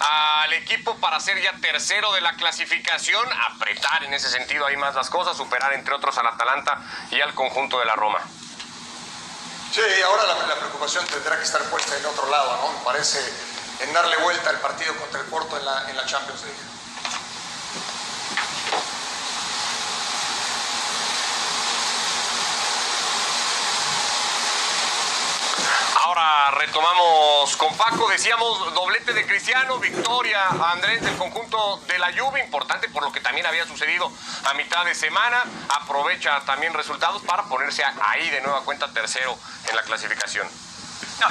al equipo para ser ya tercero de la clasificación, apretar en ese sentido ahí más las cosas, superar entre otros al Atalanta y al conjunto de la Roma. Sí, ahora la, preocupación tendrá que estar puesta en otro lado, ¿no? Me parece en darle vuelta al partido contra el Porto en la, en la Champions League. Ahora retomamos con Paco, decíamos doblete de Cristiano, victoria a Andrés del conjunto de la Juve, importante por lo que también había sucedido a mitad de semana, aprovecha también resultados para ponerse ahí de nueva cuenta tercero en la clasificación.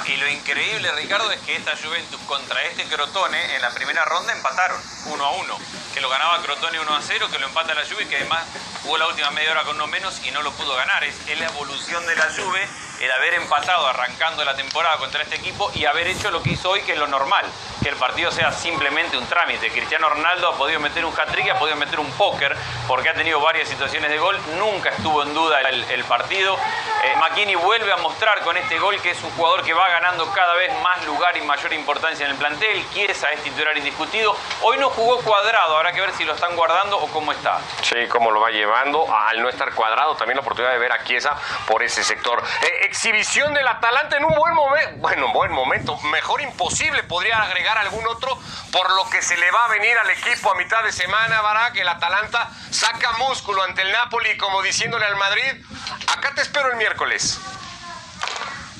Y lo increíble, Ricardo, es que esta Juventus contra este Crotone en la primera ronda empataron 1 a 1. Que lo ganaba Crotone 1 a 0, que lo empata la Juve, que además jugó la última media hora con uno menos y no lo pudo ganar. Es, la evolución de la Juve el haber empatado arrancando la temporada contra este equipo y haber hecho lo que hizo hoy, que es lo normal, que el partido sea simplemente un trámite. Cristiano Ronaldo ha podido meter un hat-trick, ha podido meter un póker, porque ha tenido varias situaciones de gol, nunca estuvo en duda el, el partido. Eh, McKinney vuelve a mostrar con este gol que es un jugador que va ganando cada vez más lugar y mayor importancia en el plantel. Chiesa es titular indiscutido. Hoy no jugó cuadrado, habrá que ver si lo están guardando o cómo está. Sí, cómo lo va llevando al no estar cuadrado, también la oportunidad de ver a Chiesa por ese sector. Eh, exhibición del Atalanta en un buen momento, bueno, buen momento, mejor imposible, podría agregar algún otro, por lo que se le va a venir al equipo a mitad de semana, Barak, el Atalanta saca músculo ante el Napoli, como diciéndole al Madrid, acá te espero el miércoles.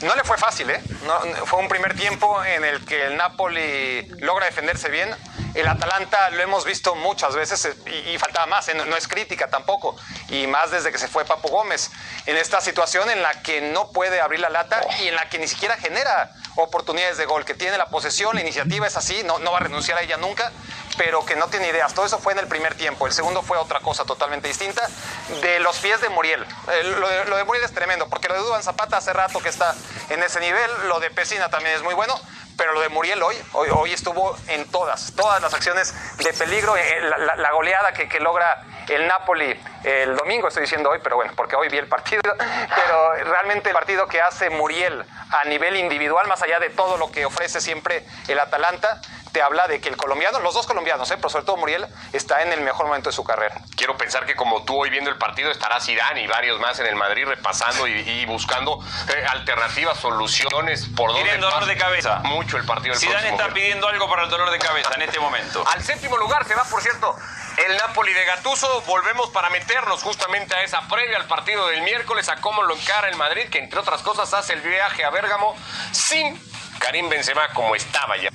No le fue fácil, ¿eh? No, fue un primer tiempo en el que el Napoli logra defenderse bien. El Atalanta lo hemos visto muchas veces eh, y, y faltaba más, ¿eh? no, es crítica tampoco. Y más desde que se fue Papo Gómez. En esta situación en la que no puede abrir la lata y en la que ni siquiera genera oportunidades de gol, que tiene la posesión, la iniciativa es así, no, va a renunciar a ella nunca, pero que no tiene ideas. Todo eso fue en el primer tiempo. El segundo fue otra cosa totalmente distinta. De los pies de Muriel. Eh, lo, de, lo Muriel es tremendo, porque lo de Duban Zapata hace rato que está en ese nivel, lo de Pesina también es muy bueno, pero lo de Muriel hoy, hoy, hoy estuvo en todas, todas las acciones de peligro, eh, la, la, la goleada que, que, logra el Napoli el domingo, estoy diciendo hoy, pero bueno, porque hoy vi el partido, pero realmente el partido que hace Muriel a nivel individual, más allá de todo lo que ofrece siempre el Atalanta, te habla de que el colombiano, los dos colombianos, ¿eh? pero sobre todo Muriel, está en el mejor momento de su carrera. Quiero pensar que como tú hoy viendo el partido estará Zidane y varios más en el Madrid repasando y, y buscando eh, alternativas, soluciones por donde Tienen dolor de cabeza. Mucho el partido del Zidane está pidiendo algo para el dolor de cabeza en este momento. Al séptimo lugar se va, por cierto, el Napoli de Gatuso. Volvemos para meternos justamente a esa previa al partido del miércoles, a cómo lo encara el Madrid, que entre otras cosas hace el viaje a Bérgamo sin Karim Benzema como estaba ya